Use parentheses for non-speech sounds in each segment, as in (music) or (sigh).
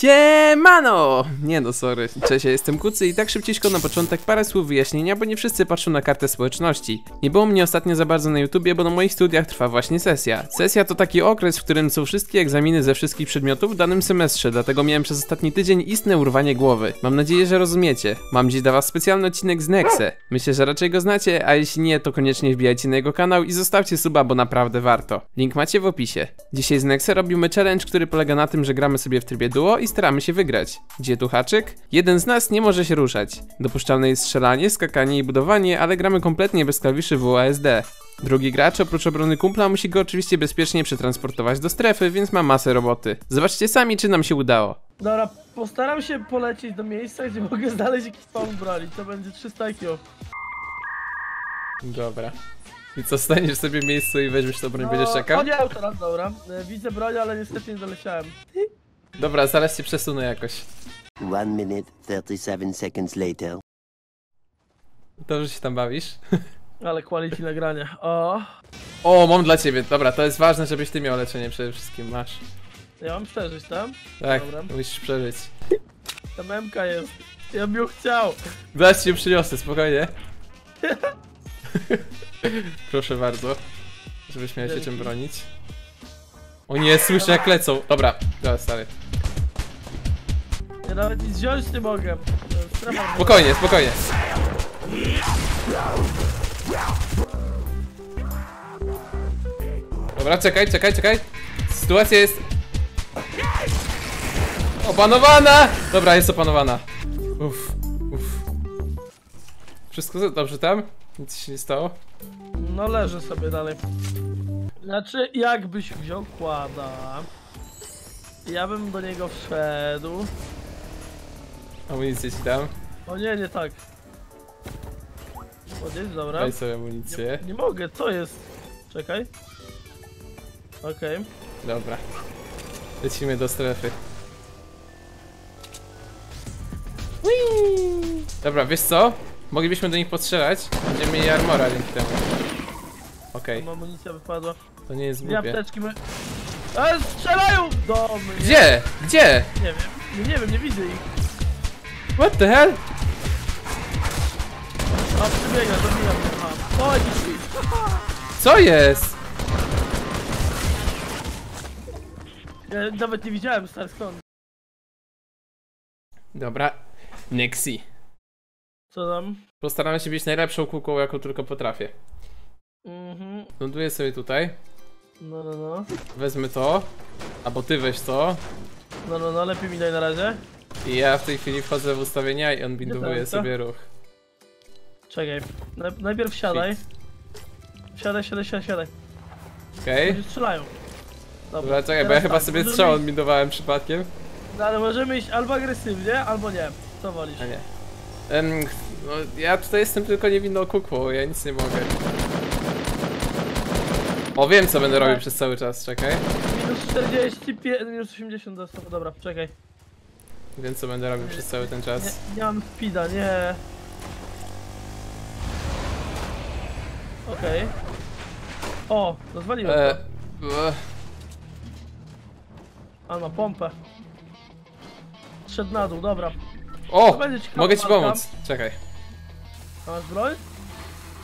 Siemano! Nie no, sorry. Cześć, ja jestem Kucy i tak szybciutko na początek parę słów wyjaśnienia, bo nie wszyscy patrzą na kartę społeczności. Nie było mnie ostatnio za bardzo na YouTubie, bo na moich studiach trwa właśnie sesja. Sesja to taki okres, w którym są wszystkie egzaminy ze wszystkich przedmiotów w danym semestrze, dlatego miałem przez ostatni tydzień istne urwanie głowy. Mam nadzieję, że rozumiecie. Mam dziś dla was specjalny odcinek z Nexe. Myślę, że raczej go znacie, a jeśli nie, to koniecznie wbijajcie na jego kanał i zostawcie suba, bo naprawdę warto. Link macie w opisie. Dzisiaj z Nexe robimy challenge, który polega na tym, że gramy sobie w trybie duo i staramy się wygrać. Gdzie tu haczyk? Jeden z nas nie może się ruszać. Dopuszczalne jest strzelanie, skakanie i budowanie, ale gramy kompletnie bez klawiszy WASD. Drugi gracz oprócz obrony kumpla musi go oczywiście bezpiecznie przetransportować do strefy, więc ma masę roboty. Zobaczcie sami, czy nam się udało. Dobra, postaram się polecieć do miejsca, gdzie mogę znaleźć jakiś spawn broni. To będzie 300 IQ. Dobra. I co, staniesz sobie miejscu i weźmiesz to broń, będziesz czekał? Nie, teraz dobra. E, Widzę broń, ale niestety nie doleciałem. Dobra, zaraz cię przesunę jakoś. One minute, 37 seconds later. Dobrze się tam bawisz? (laughs) Ale quality nagrania. O, O, mam dla ciebie. Dobra, to jest ważne, żebyś ty miał leczenie przede wszystkim. Masz. ja mam przeżyć tam. Tak, Dobra. musisz przeżyć. Ta memka jest. Ja bym ją chciał. Zaraz cię przyniosę, spokojnie. (laughs) Proszę bardzo. Żebyś miał się czym bronić. O nie, słyszę jak lecą. Dobra, dobra, stary. Nawet nic wziąć nie mogę. Strefa Spokojnie, spokojnie. Dobra, czekaj, czekaj, czekaj. Sytuacja jest... Opanowana! Dobra, jest opanowana. Uff, uff. Wszystko dobrze tam? Nic się nie stało? No leżę sobie dalej. Znaczy, jakbyś wziął kłada. Ja bym do niego wszedł. Amunicję ci dam. O nie, nie tak. Podjedź, dobra. Daj sobie amunicję. Nie, nie mogę, co jest? Czekaj. Okej. Dobra. Lecimy do strefy. Whee! Dobra, wiesz co? Moglibyśmy do nich podstrzelać. Będziemy mieli armora dzięki temu. Okej, Okay. Amunicja wypadła. to nie jest głupie. apteczki my... E, strzelają do mnie! Gdzie? Gdzie? Nie wiem, nie, nie wiem, nie widzę ich. What the hell? A, przybiega, zabija mnie. Aha. O. Co jest? Ja nawet nie widziałem, skąd. Dobra. Nexi. Co tam? Postaramy się być najlepszą kółką, jaką tylko potrafię. Mhm. Ląduję sobie tutaj. No, no, no. Wezmę to. Albo ty weź to. No, no, no, lepiej mi daj na razie. I ja w tej chwili wchodzę w ustawienia i on bindowuje sobie ruch. Czekaj. Naj- najpierw siadaj. Siadaj, siadaj, siadaj, siadaj. Okej? Ludzie strzelają. Dobra, czekaj, bo ja chyba tak, sobie możemy strzał odbindowałem przypadkiem. No, ale możemy iść albo agresywnie, albo nie. Co wolisz? A nie. Em, no, ja tutaj jestem tylko niewinną kukłą, ja nic nie mogę. O, wiem co będę robił Tak. przez cały czas, czekaj. Minus 45, minus 80 dostał. Dobra, czekaj. Wiem co będę robił przez cały ten Nie, czas. nie mam speeda, nie. Okej. O, rozwaliłem E, to. e, A ma pompę. Szedł na dół, dobra. o! Mogę ci walka. pomóc. Czekaj. A masz broń?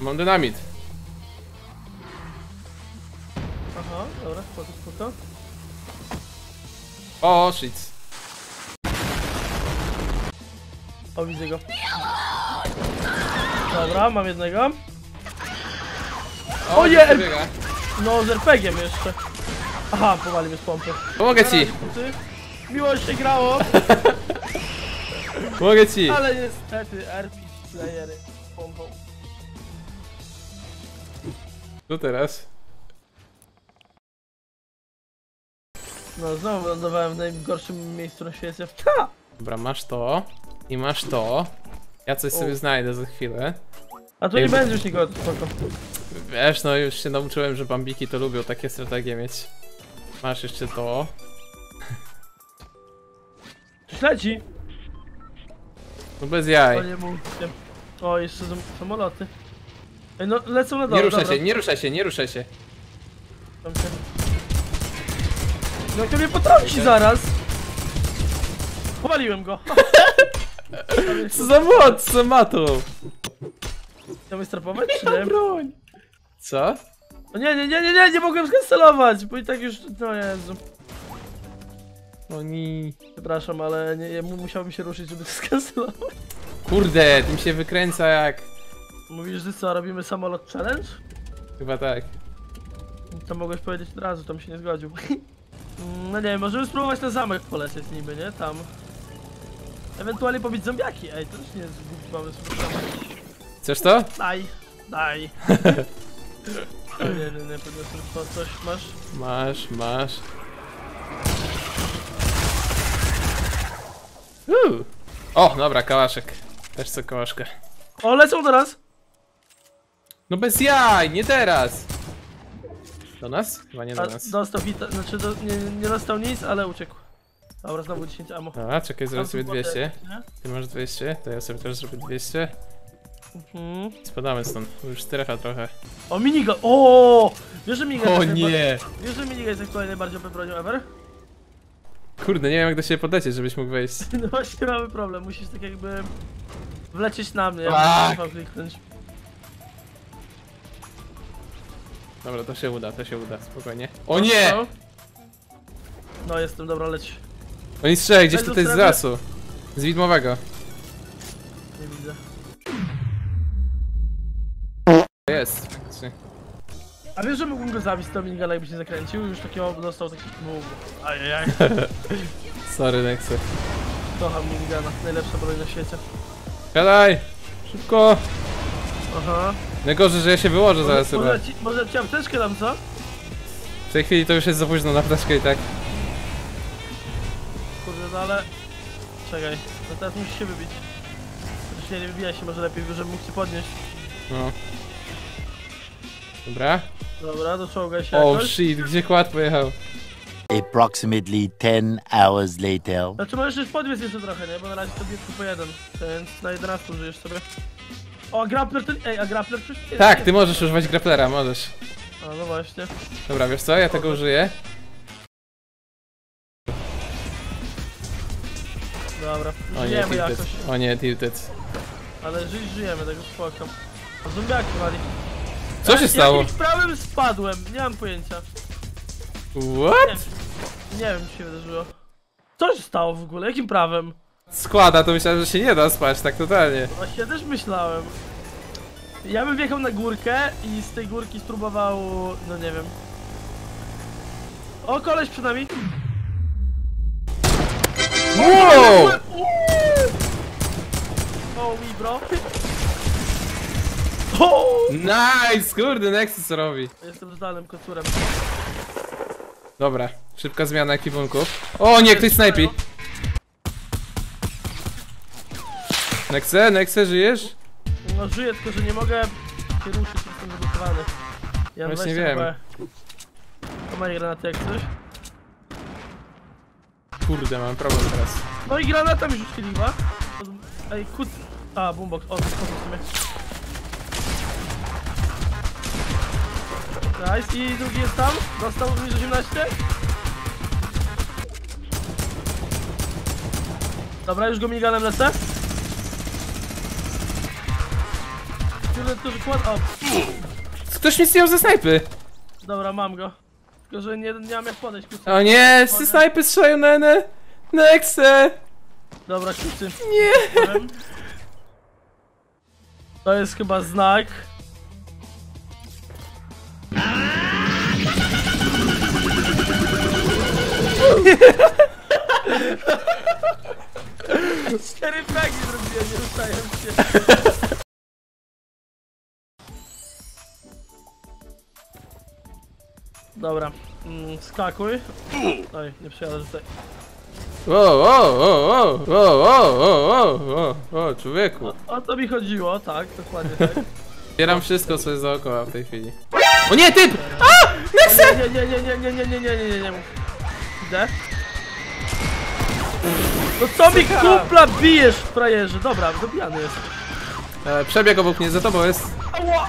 Mam dynamit. Aha, dobra, spoko, spoko. O, shit. O, widzę go. Dobra, mam jednego. O, nie! No, z RPG-iem jeszcze. Aha, powali mnie z pompy. Pomogę ci! Miło się grało, (laughs) Pomogę ci! ale niestety RPG playery pompą. Tu teraz. No, znowu lądowałem w najgorszym miejscu na świecie. Ha! Dobra, masz to. I masz to. Ja coś sobie znajdę za chwilę. A tu nie Ej, będzie już nikogo, spoko. Wiesz, no już się nauczyłem, że bambiki to lubią takie strategie mieć. Masz jeszcze to. Coś leci? No bez O jaj. nie mówcie. O, jeszcze sam- samoloty. Ej, no lecą na dole, Nie ruszaj dobra. się, nie ruszaj się, nie ruszaj się. Tam się- No to mnie potrąci zaraz! Powaliłem go. (laughs) Co za moc, co ma to? Chciałbyś strapować, czy nie? broń. Co? O nie, nie, nie, nie, nie, nie mogłem skancelować, bo i tak już, no Jezu. Oni... Przepraszam, ale nie, nie, mu- musiałbym się ruszyć, żeby to (laughs) skancelować. Kurde, tym się wykręca jak... Mówisz, że co, robimy samolot challenge? Chyba tak. To mogłeś powiedzieć od razu, tam się nie zgodził. (laughs) No nie możemy spróbować na zamek polecieć niby, nie? Tam. Ewentualnie pobić zombiaki. Ej, to też nie jest głupi pomysł. Chcesz to? Daj, daj. (laughs) Nie, nie, nie, podniosłem to, coś masz? Masz, masz. Uuu. O, dobra, kałaszek. Też co kałaszkę. O, lecą do nas! No bez jaj, nie teraz! Do nas? Chyba nie do nas. dostał hita, znaczy do, nie, nie dostał nic, ale uciekł. Dobra, znowu 10 ammo. Dobra, czekaj, zrobię Tam sobie są boty, 200. nie? Ty masz 200, to ja sobie też zrobię 200. Mhm. Spadamy stąd, bo już strefa trochę. O, minigun! O! Wiesz, że minigun O nie! Wiesz, że minigun jest aktualnie najbardziej bronią ever? Kurde, nie wiem jak do siebie podlecieć, żebyś mógł wejść. (laughs) No właśnie mamy problem, musisz tak jakby wlecieć na mnie, ja kliknąć. Dobra, to się uda, to się uda, spokojnie. O nie! No. No jestem, dobra, leć. Oni strzeli gdzieś tutaj z lasu. Z widmowego. Nie widzę. Jest. faktycznie. A wiesz, że mógłbym go zabić z tego minigana, jakby się zakręcił? Już takiego dostał taki mógł. Ajajaj. (laughs) Sorry, Nexy. Kocham minigana, najlepsza broń na świecie. Gadaj! Szybko! Aha. Najgorzej, że ja się wyłożę zaraz chyba. może, ci, może ci apteczkę dam, co? W tej chwili to już jest za późno na ptaszkę i tak. Kurde, no ale... Czekaj, no teraz musisz się wybić. Chociaż nie, nie wybijaj się, może lepiej, żebym mógł cię podnieść. No. Dobra. Dobra, doczołgaj się Oh jakoś. shit, gdzie kład pojechał? Approximately 10 hours later. Znaczy możesz już podbiec jeszcze trochę, nie? Bo na razie to bieg tylko jeden. Więc na 11 żyjesz sobie. O, a grappler to... Ej, a grappler przecież Tak, ty możesz używać grapplera, możesz. A, no właśnie. Dobra, wiesz co, ja tego użyję. O nie, żyjemy tilted. jakoś. O nie, tilted. Ale żyć żyjemy, tego spoko. A zombiaki wali. Co się stało? Jakimś prawym spadłem, nie mam pojęcia. What? Nie wiem, co się wydarzyło. Co się stało w ogóle? Jakim prawem? Składa, to myślałem, że się nie da spać, tak totalnie. Właśnie też myślałem. Ja bym wjechał na górkę i z tej górki spróbował, no nie wiem. O, koleś przed nami. Wow! O, mi bro. Nice! Kurde, Nexus robi? Jestem totalnym kocurem. Dobra, szybka zmiana ekwipunków. O nie, ktoś snajpi! Nexe, Nexe, żyjesz? No żyję, tylko że nie mogę się ruszyć, jestem zablokowany. Ja Właśnie 20 wiem. HP. To ma granaty jak coś. Kurde, mam problem teraz. No i granata mi rzucili, chyba. Ej, kut... A, boombox. O, to w sumie. Nice, i drugi jest tam. Dostał minus 18. Dobra, już go miniganem lecę. Tyle, to kład... O, Ktoś mi zdjął ze snajpy! dobra, mam go. Tylko, że nie, nie mam jak podejść. Kucy. O nie, ze snajpy strzelają na Enę! Nexe! Dobra, kucy. Nie! To jest chyba znak. (laughs) Cztery fragi zrobiłem, nie ruszając się. Dobra, mm, skakuj. Oj, nie przejadę tutaj. O, o, o, o, o, o, o, o, o, o, człowieku. O to mi chodziło, tak, dokładnie tak. Zbieram wszystko, co jest dookoła w tej chwili. O nie, typ! A! Nexe! Nie, nie, nie, nie, nie, nie, nie, nie, nie, nie, nie. Idę. No co mi kupla bijesz, frajerze? Dobra, dobijany jest. E, przebieg obok mnie, za tobą jest. Ała!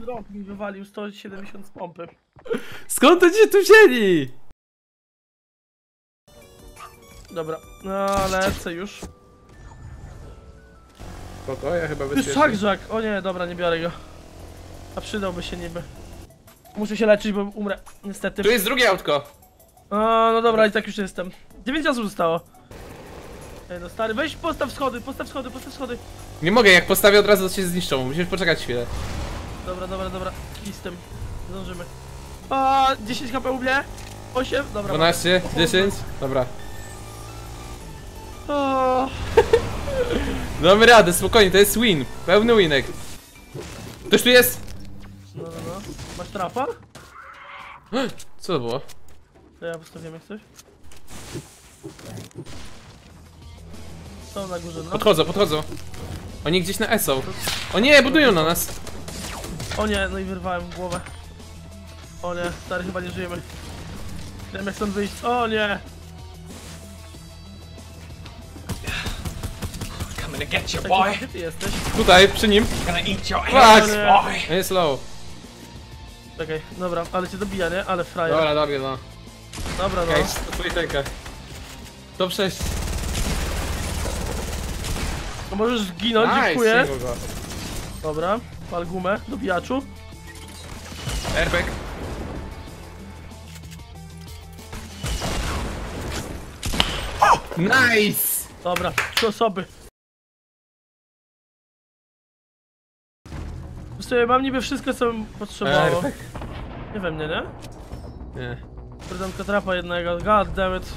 Pikny rok mi wywalił 170 z pompy. Skąd to cię tu wzięli? Dobra, no lecę już. Spoko, ja chyba Ty bezpiecznie. szakrzak! O nie, dobra, nie biorę go. A przydałby się niby. Muszę się leczyć, bo umrę. Niestety. Tu jest drugie autko. A, no dobra, i tak już jestem. 9 osób zostało. Ej, no stary, weź postaw schody, postaw schody, postaw schody. Nie mogę, jak postawię od razu to się zniszczą. Musimy poczekać chwilę. Dobra, dobra, dobra. Listem. Zdążymy. A, 10 HP u mnie. 8, dobra. 12, 10. Dobra. O, (laughs) Damy radę, spokojnie, to jest win. Pełny winek. Ktoś tu jest? no, no, no. Masz trapa? (gasps) Co to było? To ja postawiłem jak coś. Są na górze, no. Podchodzą, podchodzą. Oni gdzieś na E są. O nie, budują na nas. O nie, no i wyrwałem głowę. O nie, stary, chyba nie żyjemy. Nie wiem jak stąd wyjść. O nie! Coming to get you, boy. Gdzie ty jesteś? Tutaj, przy nim. Gonna eat your Fuck! ass, boy. Jest low. Czekaj, dobra, ale cię dobija, nie? Ale frajer. Dobra, dobra, no. Dobra, no. Twój tenka. Top 6. To możesz zginąć, dziękuję. Nice, go. Dobra, pal gumę, dobijaczu. Airbag. Nice! Dobra, trzy osoby. Sumie mam niby wszystko, co bym potrzebował. Airbag. Nie we mnie, nie? Nie. Tylko trapa jednego, god damn it.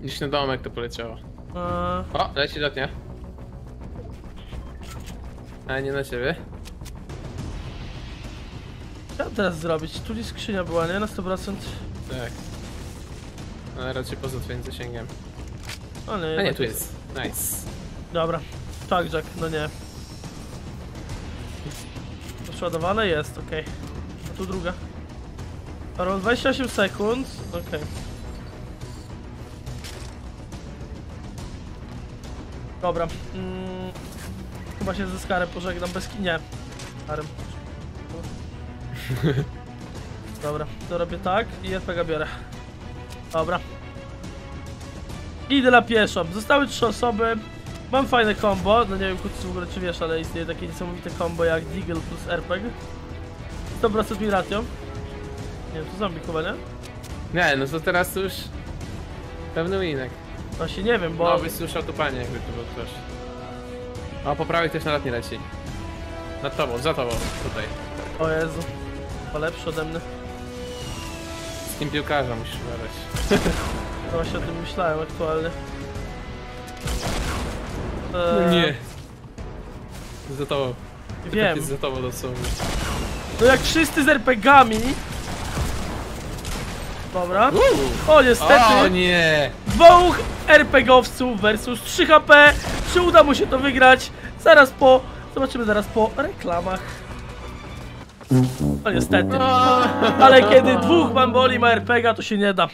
Gdzieś na domek to poleciało. Eee, O, leci lotnia. Ale nie na ciebie. co teraz zrobić? Tu gdzieś skrzynia była, nie? Na 100%. Tak. Ale raczej poza twoim zasięgiem. O nie, A nie, tu jest. Nice. Dobra. Tak, Jack, no nie. Przeładowane jest, okej. A tu druga. Karol, 28 sekund. Okej. Dobra. Mm, chyba się ze Skarem pożegnam bez. Nie. Skarem. (laughs) Dobra, to robię tak i RPG biorę. Dobra. Idę na pieszą. Zostały trzy osoby. Mam fajne combo. No nie wiem, Kucu, w ogóle czy wiesz, ale istnieje takie niesamowite combo jak Deagle plus RPG. 100% mi ratio. Nie wiem, to zombie chyba, nie? Nie, no to teraz już... Pewny winek. Właśnie nie wiem, bo... No, byś słyszał tu panie, jakby tu był ktoś. O, po prawej ktoś na lat nie leci. Nad tobą, za tobą, tutaj. O Jezu. To lepszy ode mnie. Z kim piłkarza musisz uważać. No właśnie o tym myślałem aktualnie. No Eee, nie. Za tobą. Wiem. Jest za tobą dosłownie. No jak wszyscy z RPGami. Dobra. Uuu. O niestety. O nie! Dwóch RPGowców versus 3 HP. Czy uda mu się to wygrać? Zaraz po. Zobaczymy zaraz po reklamach. No niestety. Ale kiedy dwóch bamboli ma RPG, to się nie da.